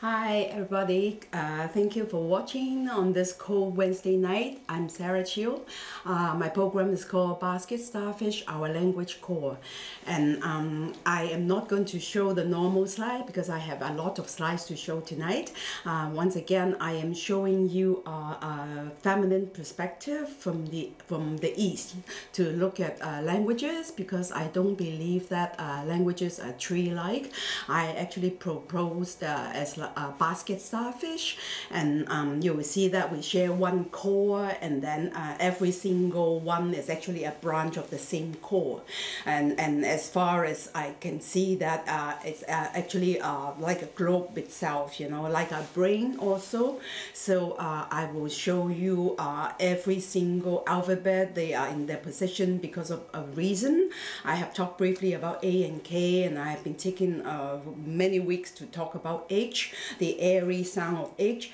Hi everybody, uh, thank you for watching on this cold Wednesday night. I'm Sarah Chiu. Uh, my program is called Basket Starfish, Our Language Core. And um, I am not going to show the normal slide because I have a lot of slides to show tonight. Uh, once again, I am showing you a feminine perspective from the, from the East to look at uh, languages because I don't believe that uh, languages are tree-like. I actually proposed uh, as uh, basket starfish. And um, you will see that we share one core and then uh, every single one is actually a branch of the same core. And and as far as I can see that uh, it's uh, actually uh, like a globe itself you know like a brain also. So I will show you every single alphabet. They are in their position because of a reason. I have talked briefly about A and K and I have been taking many weeks to talk about H the airy sound of H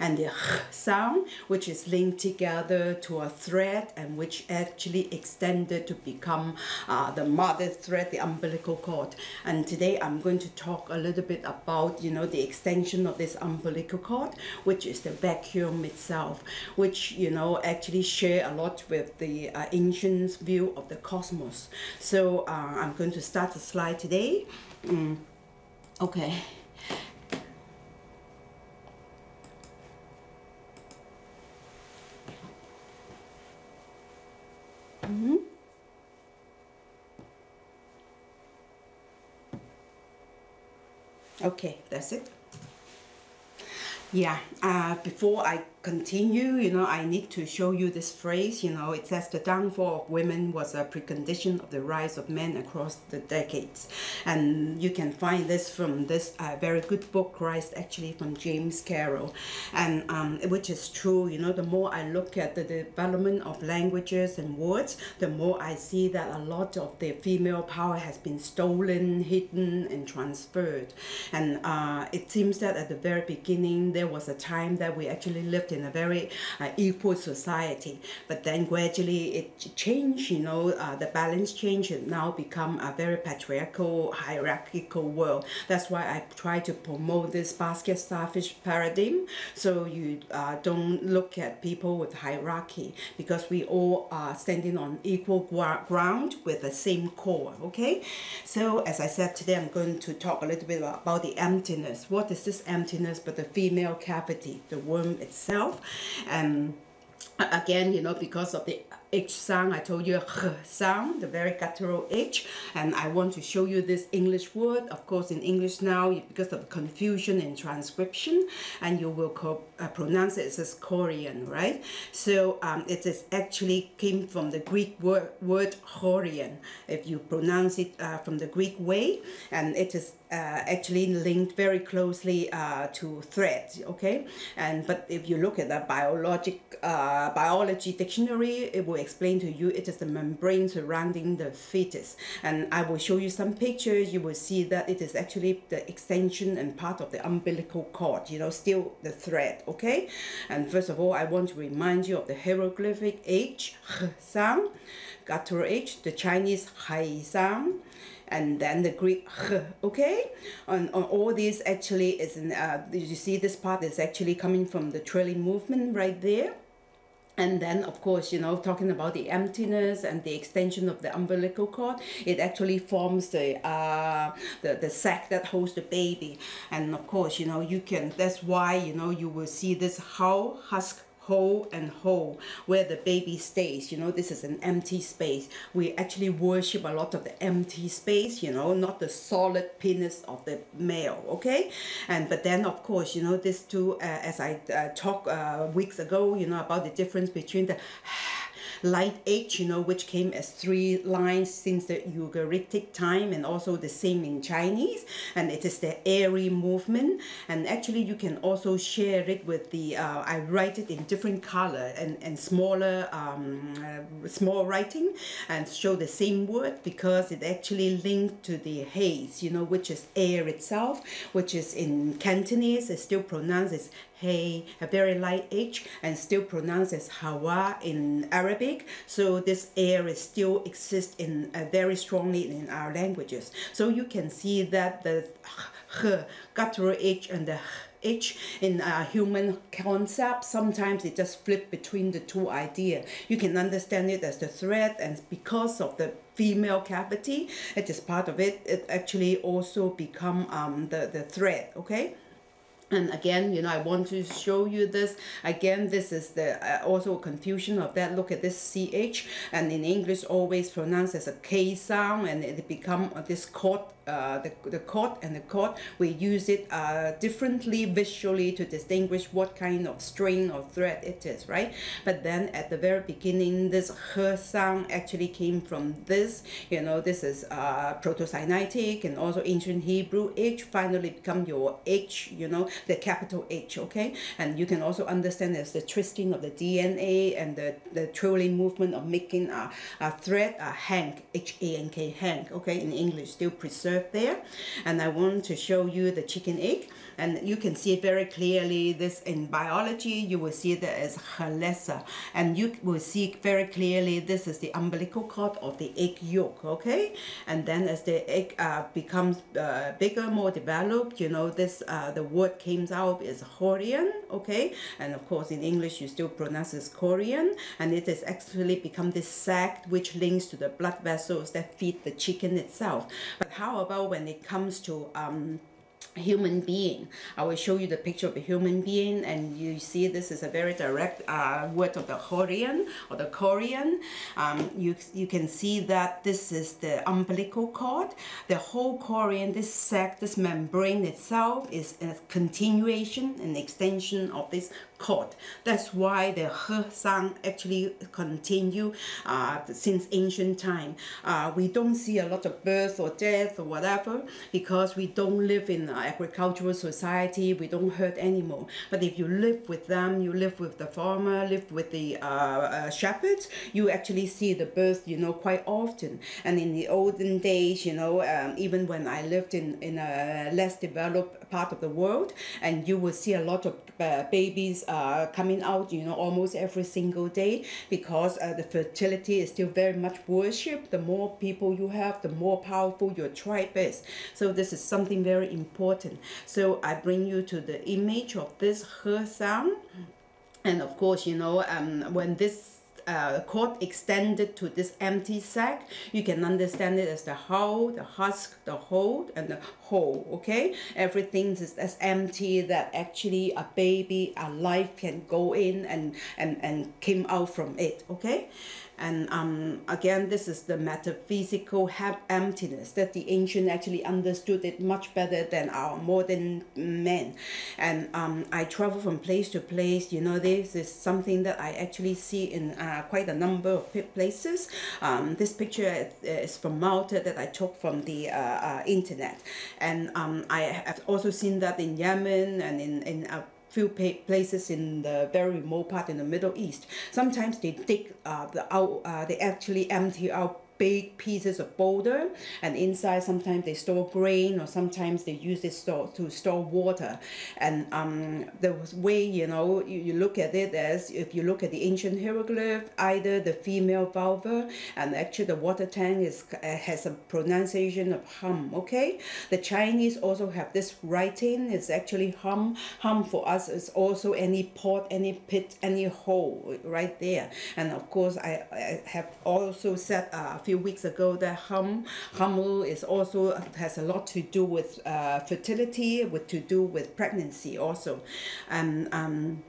and the sound which is linked together to a thread and which actually extended to become uh, the mother thread, the umbilical cord. And today I'm going to talk a little bit about, you know, the extension of this umbilical cord, which is the vacuum itself, which, you know, actually share a lot with the uh, ancient view of the cosmos. So uh, I'm going to start the slide today. Mm. Okay. Mm -hmm. Okay, that's it. Yeah, uh, before I continue, you know, I need to show you this phrase, you know, it says the downfall of women was a precondition of the rise of men across the decades. And you can find this from this uh, very good book, Christ, actually from James Carroll. And um, which is true, you know, the more I look at the development of languages and words, the more I see that a lot of the female power has been stolen, hidden, and transferred. And uh, it seems that at the very beginning, there was a time that we actually lived in a very uh, equal society. But then gradually it changed, you know, uh, the balance changed and now become a very patriarchal, hierarchical world. That's why I try to promote this basket starfish paradigm. So you uh, don't look at people with hierarchy because we all are standing on equal ground with the same core, okay? So as I said today, I'm going to talk a little bit about the emptiness. What is this emptiness but the female cavity, the womb itself? Itself. Um, again, you know, because of the H sound, I told you sound, the very guttural H, and I want to show you this English word. Of course, in English now, because of confusion in transcription, and you will uh, pronounce it as Korean, right? So um, it is actually came from the Greek word, word Horian, if you pronounce it uh, from the Greek way, and it is actually linked very closely uh, to thread, okay? And but if you look at the biologic uh, biology dictionary, it will explain to you it is the membrane surrounding the fetus. And I will show you some pictures. You will see that it is actually the extension and part of the umbilical cord, you know, still the thread, okay? And first of all, I want to remind you of the hieroglyphic H, sound, guttural H, the Chinese Hai sound, and then the Greek okay? On, on all these actually is in, uh, you see this part? Is actually coming from the trilling movement right there. And then of course you know talking about the emptiness and the extension of the umbilical cord it actually forms the uh the, the sac that holds the baby. And of course you know you can that's why you know you will see this how husk whole and whole where the baby stays. You know this is an empty space. We actually worship a lot of the empty space you know not the solid penis of the male okay? And but then of course you know this too uh, as i uh, talked uh, weeks ago you know about the difference between the light H, you know, which came as three lines since the Ugaritic time and also the same in Chinese. And it is the airy movement. And actually you can also share it with the, uh, I write it in different color and, and smaller, um, uh, small writing and show the same word because it actually linked to the haze, you know, which is air itself, which is in Cantonese, it's still pronounced as hey, a very light H, and still pronounced as hawa in Arabic. So this air is still exists in uh, very strongly in our languages. So you can see that the guttural h and the H in a human concept. Sometimes it just flip between the two idea. You can understand it as the thread and because of the female cavity, it is part of it, it actually also become um, the, the thread, okay? And again you know i want to show you this. Again this is the uh, also confusion of that. Look at this ch and in english always pronounced as a k sound and it become this chord uh, the, the chord and the chord we use it uh, differently visually to distinguish what kind of string or thread it is right? But then at the very beginning this her sound actually came from this. You know this is uh, proto-Sinaitic and also ancient Hebrew. H finally become your H you know the capital H okay? And you can also understand as the twisting of the DNA and the, the trilling movement of making a, a thread a hank H-A-N-K hank okay? In English still preserved there. And I want to show you the chicken egg. And you can see very clearly this in biology you will see that as chalaza. And you will see very clearly this is the umbilical cord of the egg yolk okay? And then as the egg uh, becomes uh, bigger more developed you know this uh, the word came out is chorion okay? And of course in English you still pronounce it chorion and it has actually become this sac which links to the blood vessels that feed the chicken itself. But how when it comes to um, human being. I will show you the picture of a human being and you see this is a very direct uh, word of the Korean or the chorion. Um, you, you can see that this is the umbilical cord. The whole chorion, this sac, this membrane itself is a continuation and extension of this cord. That's why the h sound actually continue uh, since ancient time. Uh, we don't see a lot of birth or death or whatever because we don't live in an agricultural society. We don't hurt anymore. But if you live with them, you live with the farmer, live with the uh, uh, shepherds, you actually see the birth, you know, quite often. And in the olden days, you know, um, even when I lived in, in a less developed part of the world, and you will see a lot of uh, babies uh, coming out, you know, almost every single day because uh, the fertility is still very much worshipped. The more people you have, the more powerful your tribe is. So this is something very important. So I bring you to the image of this her sound. And of course, you know, um, when this uh, cord extended to this empty sac, you can understand it as the hull, the husk, the hold, and the whole, okay? Everything is as empty that actually a baby, a life can go in and, and, and came out from it, okay? And um, again, this is the metaphysical emptiness that the ancient actually understood it much better than our modern men. And um, I travel from place to place. You know, this is something that I actually see in uh, quite a number of places. Um, this picture is from Malta that I took from the uh, uh, internet. And um, I have also seen that in Yemen and in, in uh, few places in the very remote part in the Middle East. Sometimes they dig uh, the out, uh, they actually empty out big pieces of boulder and inside sometimes they store grain or sometimes they use it store, to store water. And um, the way you know you, you look at it as if you look at the ancient hieroglyph either the female vulva and actually the water tank is uh, has a pronunciation of hum okay? The Chinese also have this writing it's actually hum. Hum for us is also any pot any pit any hole right there. And of course I, I have also said uh, few weeks ago that hum hummel is also has a lot to do with uh, fertility, with to do with pregnancy also, and um,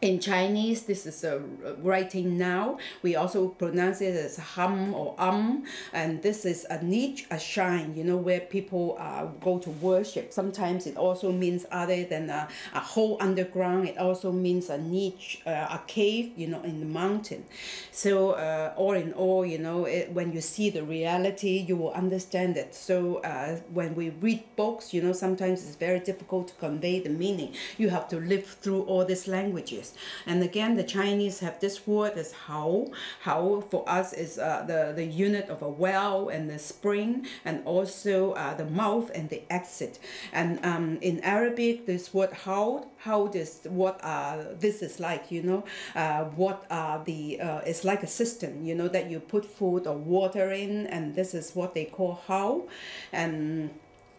in Chinese, this is a writing now. We also pronounce it as hum or um, and this is a niche, a shrine, you know, where people uh, go to worship. Sometimes it also means other than a, a hole underground. It also means a niche, uh, a cave, you know, in the mountain. So uh, all in all, you know, it, when you see the reality, you will understand it. So uh, when we read books, you know, sometimes it's very difficult to convey the meaning. You have to live through all these languages. And again, the Chinese have this word as hao. Hao for us is uh, the, the unit of a well and the spring and also uh, the mouth and the exit. And um, in Arabic, this word how, how is what uh, this is like, you know, uh, what are the, uh, it's like a system, you know, that you put food or water in and this is what they call how. And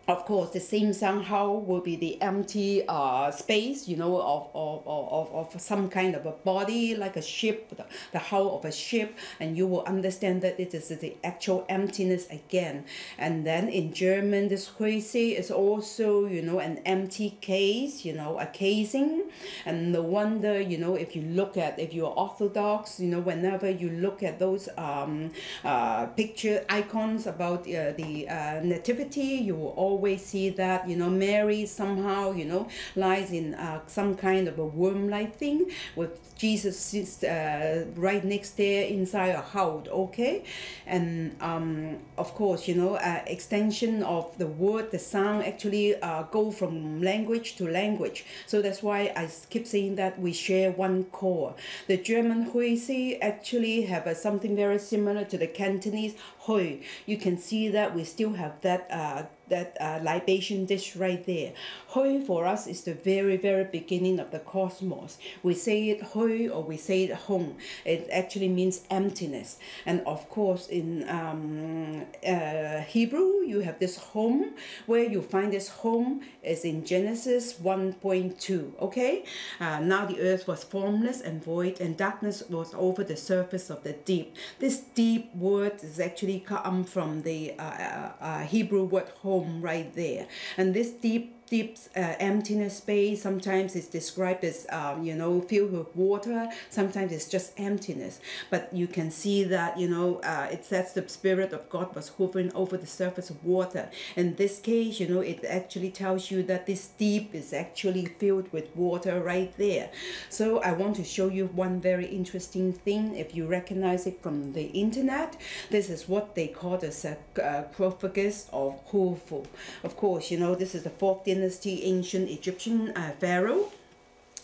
of course, the same somehow will be the empty uh, space, you know, of, of, of, of some kind of a body, like a ship, the, the hull of a ship, and you will understand that it is the actual emptiness again. And then in German, this Hülse is also, you know, an empty case, you know, a casing. And no wonder, you know, if you look at, if you're Orthodox, you know, whenever you look at those um, uh, picture icons about uh, the uh, nativity, you will always always see that you know Mary somehow you know lies in uh, some kind of a worm-like thing with Jesus uh, right next there inside a house okay? And um, of course you know uh, extension of the word the sound actually uh, go from language to language. So that's why I keep saying that we share one core. The German Hülse actually have a, something very similar to the Cantonese Hui you can see that we still have that uh, that uh, libation dish right there. Hui for us is the very, very beginning of the cosmos. We say it Hui or we say it home. It actually means emptiness. And of course, in um, uh, Hebrew, you have this home. Where you find this home is in Genesis 1.2. Okay? Uh, now the earth was formless and void, and darkness was over the surface of the deep. This deep word is actually come from the uh, uh, uh Hebrew word home home right there. And this deep deep uh, emptiness space. Sometimes it's described as, um, you know, filled with water. Sometimes it's just emptiness. But you can see that, you know, uh, it says the Spirit of God was hovering over the surface of water. In this case, you know, it actually tells you that this deep is actually filled with water right there. So I want to show you one very interesting thing. If you recognize it from the internet, this is what they call the sarcophagus of Khufu. Of course, you know, this is the fourth dynasty ancient Egyptian uh, pharaoh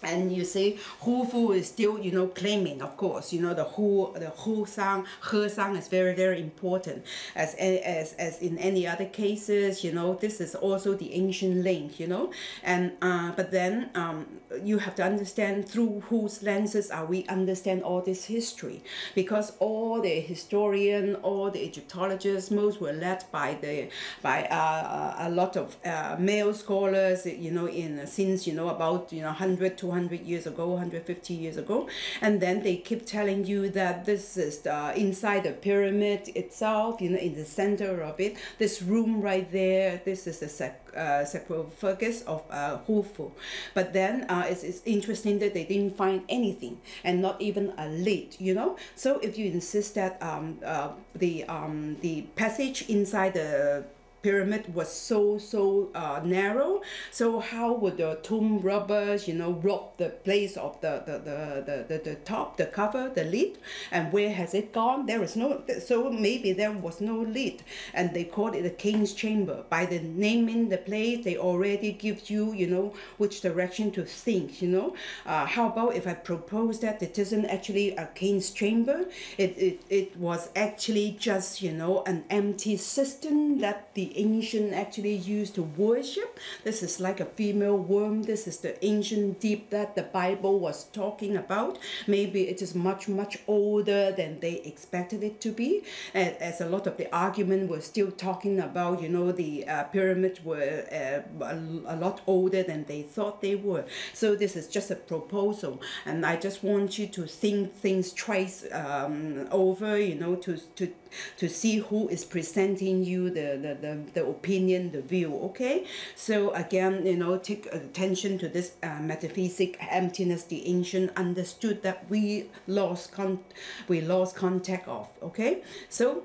and you see Khufu is still you know claiming of course you know the Hu the Hu sang He sang is very very important. As as as in any other cases you know this is also the ancient link you know. And uh, but then um, you have to understand through whose lenses are we understand all this history. Because all the historian all the Egyptologists most were led by the by uh, a lot of uh, male scholars you know in since you know about you know 100 200 years ago 150 years ago and then they keep telling you that this is the, inside the pyramid itself you know in the center of it this room right there this is the sac uh, sarcophagus of uh, Khufu. But then uh, it's, it's interesting that they didn't find anything and not even a lid, you know. So if you insist that um, uh, the um, the passage inside the pyramid was so so uh, narrow. So how would the tomb robbers you know rob the place of the the, the, the, the, the top the cover the lid? And where has it gone? There is no so maybe there was no lid. And they called it the king's chamber. By the naming the place they already give you you know which direction to think you know? Uh, how about if I propose that it isn't actually a king's chamber? It, it, it was actually just you know an empty system that the ancient actually used to worship. This is like a female worm. This is the ancient deep that the Bible was talking about. Maybe it is much, much older than they expected it to be. As, as a lot of the argument was still talking about, you know, the uh, pyramids were uh, a, a lot older than they thought they were. So this is just a proposal. And I just want you to think things twice um, over, you know, to, to, to see who is presenting you the, the, the, the opinion, the view, okay? So again, you know, take attention to this uh, metaphysic emptiness the ancient understood that we lost con we lost contact of, okay? So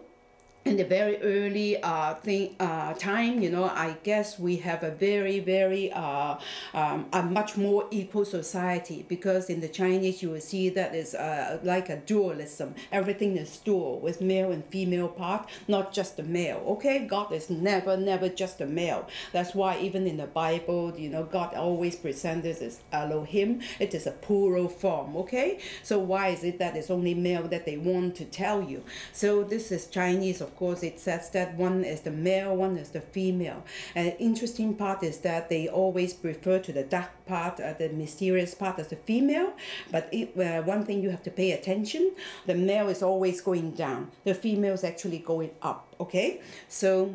in the very early uh, thing, uh, time, you know, I guess we have a very, very, uh, um, a much more equal society because in the Chinese you will see that is uh, like a dualism. Everything is dual with male and female part, not just the male. Okay, God is never, never just a male. That's why even in the Bible, you know, God always presented as Elohim. It is a plural form. Okay, so why is it that it's only male that they want to tell you? So this is Chinese, of of course, it says that one is the male, one is the female. And interesting part is that they always refer to the dark part, uh, the mysterious part as the female. But it, uh, one thing you have to pay attention, the male is always going down. The female is actually going up, okay? So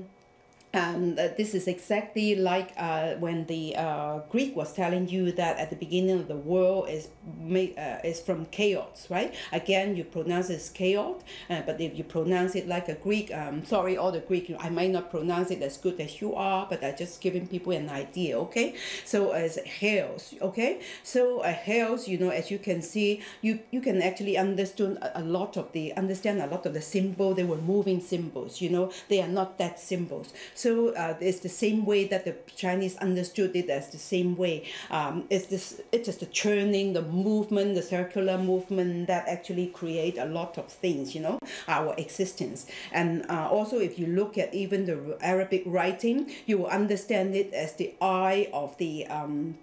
um, uh, this is exactly like uh, when the uh, Greek was telling you that at the beginning of the world is made, uh, is from chaos, right? Again, you pronounce it chaos, uh, but if you pronounce it like a Greek, um, sorry, all the Greek, I might not pronounce it as good as you are, but I'm just giving people an idea, okay? So as chaos, okay? So a chaos, you know, as you can see, you you can actually understand a, a lot of the understand a lot of the symbol. They were moving symbols, you know, they are not that symbols. So uh, it's the same way that the Chinese understood it as the same way. Um, it's this, it is just the churning, the movement, the circular movement that actually create a lot of things, you know, our existence. And uh, also, if you look at even the Arabic writing, you will understand it as the eye of the um,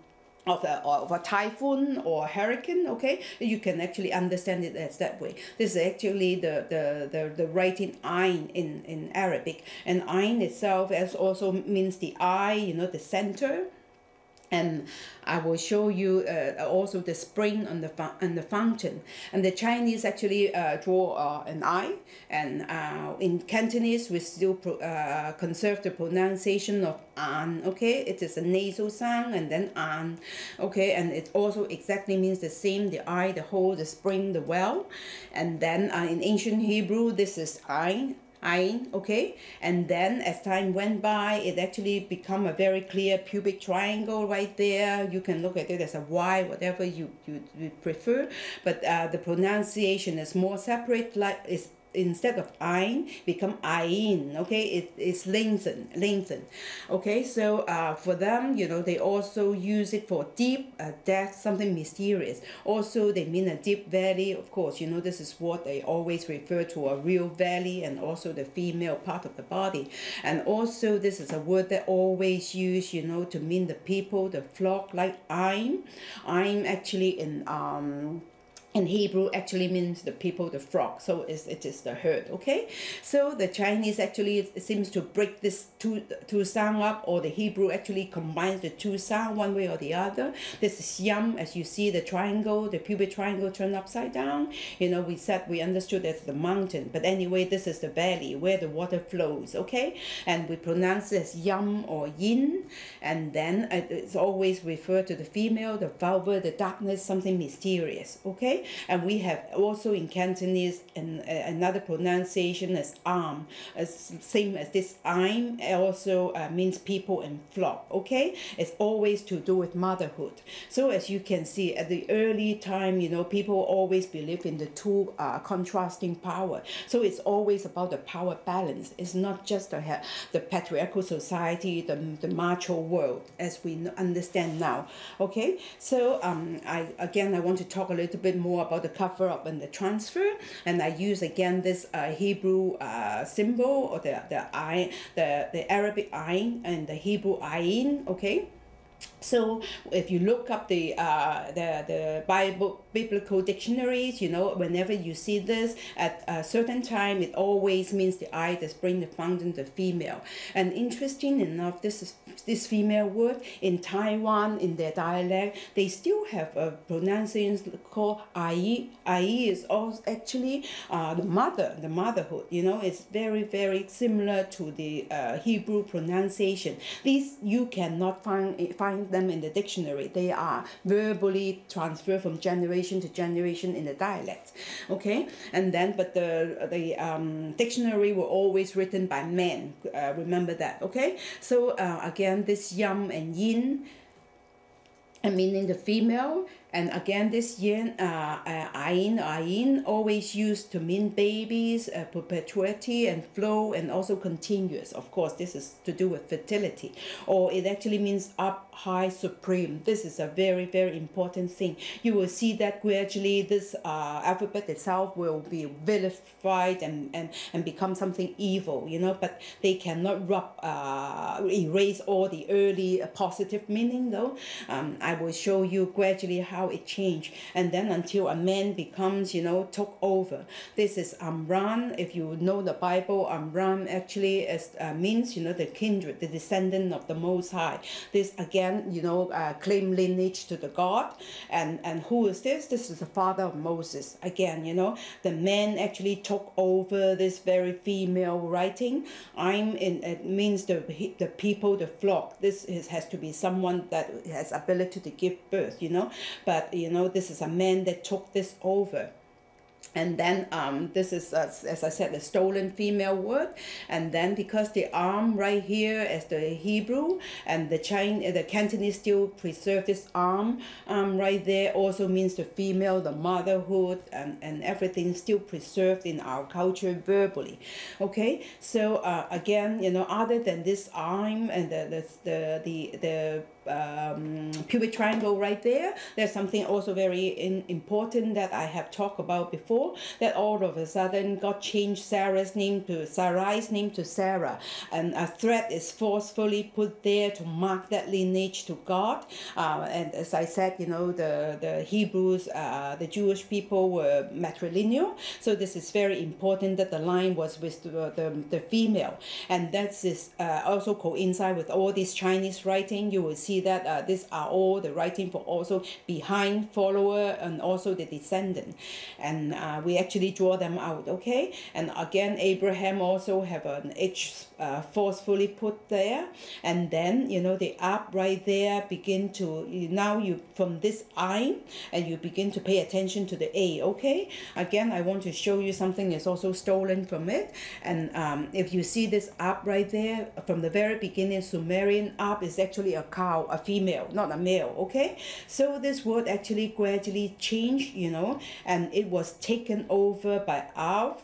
of a, of a typhoon or a hurricane okay you can actually understand it as that way. This is actually the the the, the writing ain in in arabic. And ain itself as also means the eye you know the center and I will show you uh, also the spring on the on the fountain. And the Chinese actually uh, draw uh, an eye, and uh, in Cantonese we still uh, conserve the pronunciation of an. Okay, it is a nasal sound, and then an. Okay, and it also exactly means the same: the eye, the hole, the spring, the well. And then uh, in ancient Hebrew, this is ein Ain, okay? And then as time went by, it actually become a very clear pubic triangle right there. You can look at it as a Y, whatever you, you, you prefer. But uh, the pronunciation is more separate, like it's instead of ein become ain okay? It, it's lengthened lengthened okay? So uh, for them you know they also use it for deep uh, depth something mysterious. Also they mean a deep valley of course. You know this is what they always refer to a real valley and also the female part of the body. And also this is a word that always used you know to mean the people the flock like I'm I'm actually in um in Hebrew actually means the people, the flock. So it is the herd, okay? So the Chinese actually seems to break this two, two sound up or the Hebrew actually combines the two sound one way or the other. This is yam, as you see the triangle, the pubic triangle turned upside down. You know, we said we understood that's the mountain. But anyway, this is the valley where the water flows, okay? And we pronounce it as yam or yin. And then uh, it's always referred to the female, the vulva, the darkness, something mysterious, okay? And we have also in Cantonese an, uh, another pronunciation as arm, as same as this I'm also uh, means people and flock. Okay, it's always to do with motherhood. So as you can see at the early time, you know, people always believe in the two uh, contrasting power. So it's always about the power balance. It's not just the, the patriarchal society, the, the macho world as we understand now. Okay, so um, I again I want to talk a little bit more more about the cover up and the transfer. And I use again this uh, Hebrew uh, symbol or the the I the the Arabic ayin and the Hebrew ayin okay? So if you look up the uh, the the Bible biblical dictionaries, you know, whenever you see this at a certain time, it always means the eye that bring the fountain the female. And interesting enough, this is this female word in Taiwan in their dialect, they still have a pronunciation called ai. Ai is also actually uh, the mother, the motherhood. You know, it's very very similar to the uh, Hebrew pronunciation. These you cannot find find them in the dictionary. They are verbally transferred from generation to generation in the dialect. Okay, and then but the the um, dictionary were always written by men. Uh, remember that. Okay, so uh, again, this yam and yin. And meaning the female and again, this yin, uh, uh, ayin, ayin, always used to mean babies, uh, perpetuity and flow, and also continuous. Of course, this is to do with fertility. Or it actually means up, high, supreme. This is a very, very important thing. You will see that gradually this uh, alphabet itself will be vilified and, and, and become something evil, you know, but they cannot rub, uh, erase all the early positive meaning, though. Um, I will show you gradually how how it changed. And then until a man becomes, you know, took over. This is Amram. If you know the Bible, Amram actually is, uh, means, you know, the kindred, the descendant of the Most High. This again, you know, uh, claim lineage to the God. And, and who is this? This is the father of Moses. Again, you know, the man actually took over this very female writing. I'm in, it means the, the people, the flock. This is, has to be someone that has ability to give birth, you know. But, you know, this is a man that took this over. And then um, this is uh, as I said the stolen female word. And then because the arm right here is the Hebrew and the Chinese the Cantonese still preserve this arm um, right there also means the female the motherhood and, and everything still preserved in our culture verbally. Okay? So uh, again you know other than this arm and the the the, the, the um, pubic triangle right there. There's something also very in, important that I have talked about before, that all of a sudden God changed Sarah's name to Sarai's name to Sarah. And a thread is forcefully put there to mark that lineage to God. Uh, and as I said, you know, the, the Hebrews, uh, the Jewish people were matrilineal. So this is very important that the line was with the, the, the female. And that is uh, also coincide with all this Chinese writing. You will see see that uh, these are all the writing for also behind follower and also the descendant. And uh, we actually draw them out okay? And again Abraham also have an H uh, forcefully put there. And then you know the up right there begin to now you from this I and you begin to pay attention to the A okay? Again I want to show you something that's also stolen from it. And um, if you see this up right there from the very beginning Sumerian up is actually a cow a female not a male okay? So this word actually gradually changed you know and it was taken over by Alf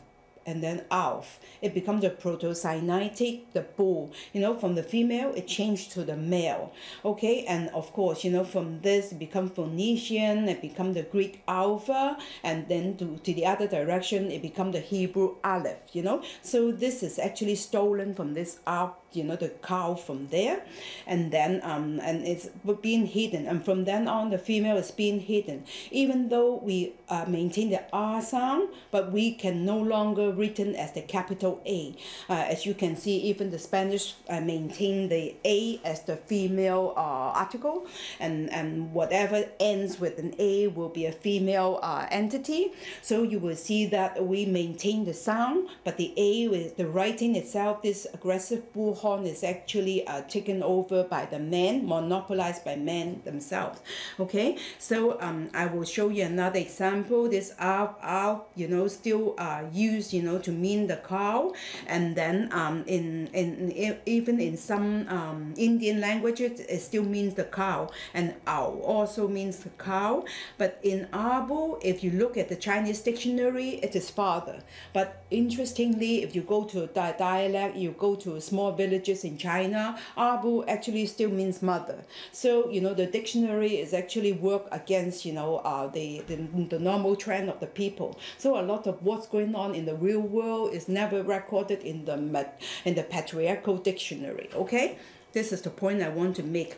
and then Alf. It becomes the proto-Sinaitic, the bull. You know, from the female, it changed to the male. Okay, and of course, you know, from this, become Phoenician, it become the Greek Alpha, and then to, to the other direction, it become the Hebrew Aleph, you know. So this is actually stolen from this Alpha you know the cow from there and then um and it's being hidden and from then on the female is being hidden even though we uh, maintain the r sound but we can no longer written as the capital a uh, as you can see even the spanish uh, maintain the a as the female uh, article and and whatever ends with an a will be a female uh, entity so you will see that we maintain the sound but the a with the writing itself this aggressive bullhorn is actually uh, taken over by the men, monopolized by men themselves. Okay, so um, I will show you another example. This are, are you know, still uh, used, you know, to mean the cow. And then um, in, in, even in some um, Indian languages, it still means the cow. And ow also means the cow. But in Abu, if you look at the Chinese dictionary, it is father. But interestingly, if you go to a dialect, you go to small villages in China, Abu actually still means mother. So, you know, the dictionary is actually work against, you know, uh, the, the, the normal trend of the people. So a lot of what's going on in the real world is never recorded in the, in the patriarchal dictionary, okay? This is the point I want to make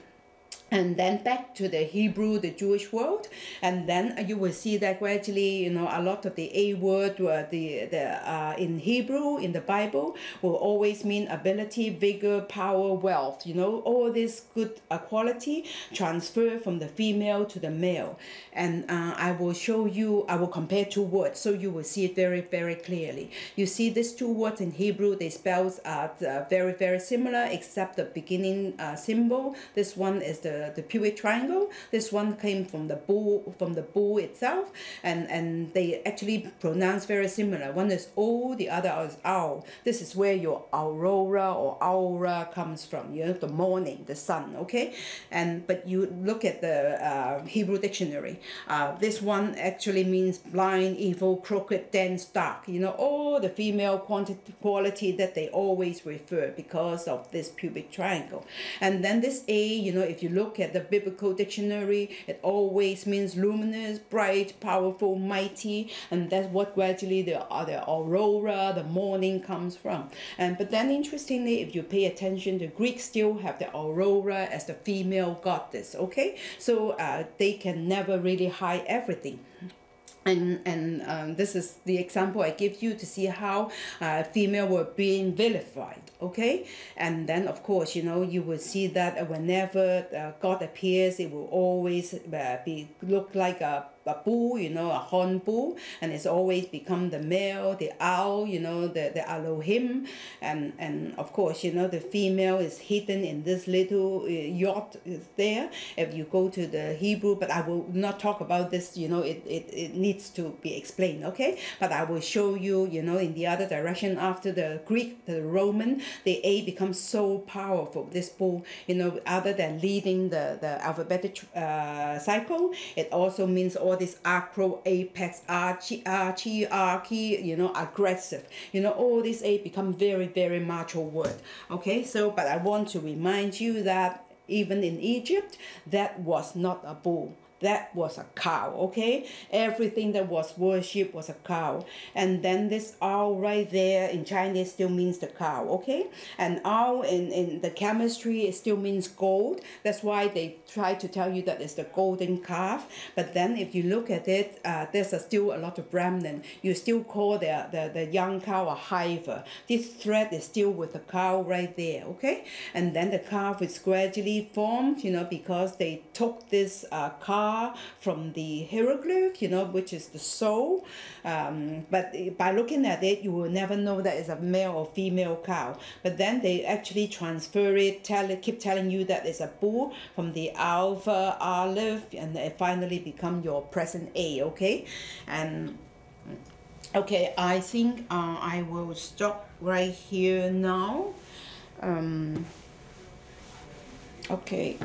and then back to the Hebrew, the Jewish world, and then you will see that gradually, you know, a lot of the A word, uh, the the uh, in Hebrew in the Bible will always mean ability, vigor, power, wealth. You know, all this good uh, quality transfer from the female to the male, and uh, I will show you. I will compare two words, so you will see it very very clearly. You see these two words in Hebrew, they spells are uh, very very similar except the beginning uh, symbol. This one is the the, pubic triangle. This one came from the bull from the bull itself, and and they actually pronounce very similar. One is O, the other is owl. This is where your aurora or aura comes from. You know, the morning, the sun. Okay, and but you look at the uh, Hebrew dictionary. Uh, this one actually means blind, evil, crooked, dense, dark. You know, all the female quantity quality that they always refer because of this pubic triangle. And then this A, you know, if you look look at the biblical dictionary, it always means luminous, bright, powerful, mighty, and that's what gradually the, uh, the aurora, the morning comes from. And but then interestingly, if you pay attention, the Greeks still have the aurora as the female goddess. Okay, so uh, they can never really hide everything and and um, this is the example I give you to see how uh, female were being vilified okay? And then of course you know you will see that whenever uh, God appears it will always uh, be look like a a bull, you know, a horn bull, and it's always become the male, the owl, you know, the, the Elohim, and and of course, you know, the female is hidden in this little uh, yacht there. If you go to the Hebrew, but I will not talk about this, you know, it, it, it needs to be explained, okay? But I will show you, you know, in the other direction after the Greek, the Roman, the A becomes so powerful. This bull, you know, other than leading the, the alphabetic uh, cycle, it also means all this acro, apex, archy, archy, archy, you know, aggressive. You know, all these A become very, very macho word. Okay, so, but I want to remind you that even in Egypt, that was not a bull that was a cow okay? Everything that was worship was a cow. And then this owl right there in chinese still means the cow okay? And owl in, in the chemistry it still means gold. That's why they try to tell you that it's the golden calf. But then if you look at it uh, there's a, still a lot of remnant. You still call the, the, the young cow a heifer this thread is still with the cow right there okay? And then the calf is gradually formed you know because they took this uh, calf from the hieroglyph, you know, which is the soul. Um, but by looking at it, you will never know that it's a male or female cow. But then they actually transfer it, tell it, keep telling you that it's a bull from the alpha, olive, and it finally become your present A, okay? And okay, I think uh, I will stop right here now. Um, okay.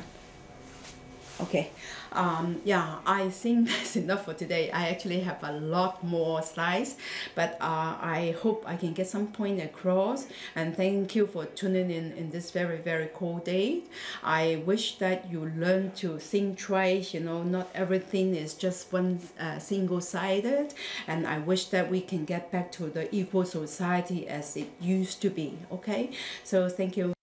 Okay um, yeah, I think that's enough for today. I actually have a lot more slides, but uh, I hope I can get some point across. And thank you for tuning in in this very, very cold day. I wish that you learn to think twice, you know, not everything is just one uh, single-sided. And I wish that we can get back to the equal society as it used to be, okay? So thank you.